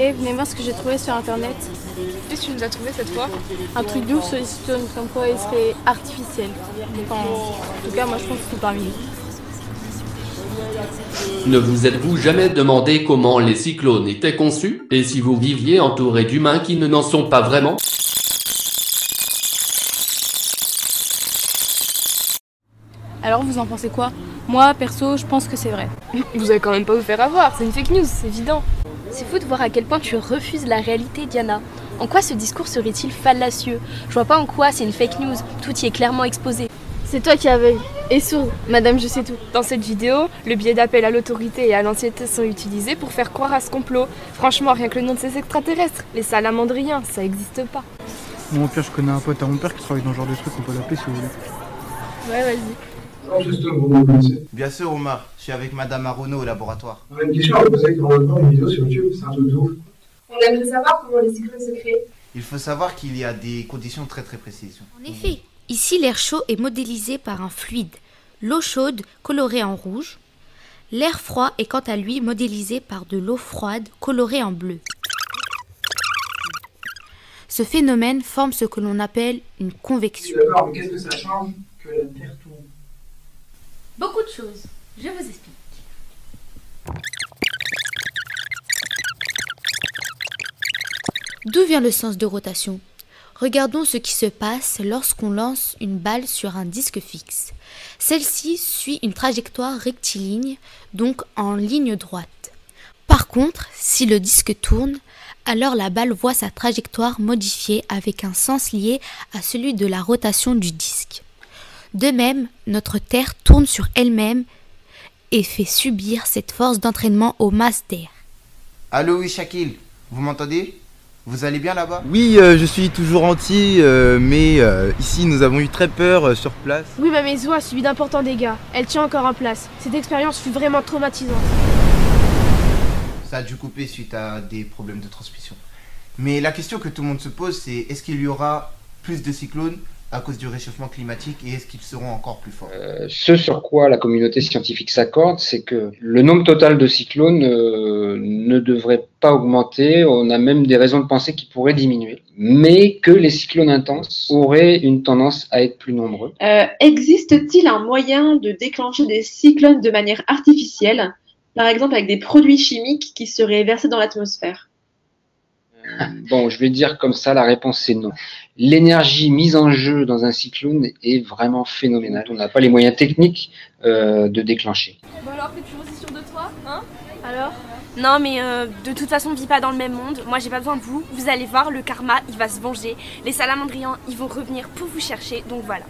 Et venez voir ce que j'ai trouvé sur internet. Qu'est-ce que tu nous as trouvé cette fois? Un truc doux sur les cyclones, comme quoi il serait artificiel. Enfin, en tout cas, moi je pense que c'est parmi nous. Ne vous êtes-vous jamais demandé comment les cyclones étaient conçus? Et si vous viviez entouré d'humains qui ne n'en sont pas vraiment? Alors vous en pensez quoi? Moi, perso, je pense que c'est vrai. Vous allez quand même pas vous faire avoir, c'est une fake news, c'est évident. C'est fou de voir à quel point tu refuses la réalité, Diana. En quoi ce discours serait-il fallacieux? Je vois pas en quoi c'est une fake news, tout y est clairement exposé. C'est toi qui aveugle et sourd, madame, je sais tout. Dans cette vidéo, le biais d'appel à l'autorité et à l'anxiété sont utilisés pour faire croire à ce complot. Franchement, rien que le nom de ces extraterrestres, les salamandriens, ça existe pas. Mon pire, je connais un pote à mon père qui travaille dans ce genre de truc, on peut l'appeler si vous voulez. Ouais, vas-y. Non, Christophe, vous me connaissez Bien sûr, Omar. Je suis avec Madame Arono au laboratoire. On a une question à vous poser comment on voir une vidéo sur YouTube, c'est un truc de ouf. On aimerait savoir comment les cyclones se créent. Il faut savoir qu'il y a des conditions très très précises. En effet, ici l'air chaud est modélisé par un fluide, l'eau chaude colorée en rouge. L'air froid est quant à lui modélisé par de l'eau froide colorée en bleu. Ce phénomène forme ce que l'on appelle une Je suis convection. d'accord, mais qu'est-ce que ça change que la Terre tourne Beaucoup de choses. Je vous explique. D'où vient le sens de rotation? Regardons ce qui se passe lorsqu'on lance une balle sur un disque fixe. Celle-ci suit une trajectoire rectiligne, donc en ligne droite. Par contre, si le disque tourne, alors la balle voit sa trajectoire modifiée avec un sens lié à celui de la rotation du disque. De même, notre Terre tourne sur elle-même et fait subir cette force d'entraînement aux masses d'air. Allô, oui, Shakil. Vous m'entendez? Vous allez bien là-bas? Oui, euh, je suis toujours entier, euh, mais euh, ici nous avons eu très peur euh, sur place. Oui, ma maison a subi d'importants dégâts. Elle tient encore en place. Cette expérience fut vraiment traumatisante. Ça a dû couper suite à des problèmes de transmission. Mais la question que tout le monde se pose, c'est est-ce qu'il y aura plus de cyclones à cause du réchauffement climatique et est-ce qu'ils seront encore plus forts Euh, ce sur quoi la communauté scientifique s'accorde, c'est que le nombre total de cyclones euh, ne devrait pas augmenter. On a même des raisons de penser qu'ils pourraient diminuer, mais que les cyclones intenses auraient une tendance à être plus nombreux. Euh, Existe-t-il un moyen de déclencher des cyclones de manière artificielle, par exemple avec des produits chimiques qui seraient versés dans l'atmosphère? Bon, je vais dire comme ça, la réponse c'est non. L'énergie mise en jeu dans un cyclone est vraiment phénoménale. On n'a pas les moyens techniques euh, de déclencher. Bon alors, t'es toujours aussi sûr de toi, hein? Alors? Non, mais euh, de toute façon, on vit pas dans le même monde. Moi, j'ai pas besoin de vous. Vous allez voir, le karma, il va se venger. Les salamandriens, ils vont revenir pour vous chercher. Donc voilà.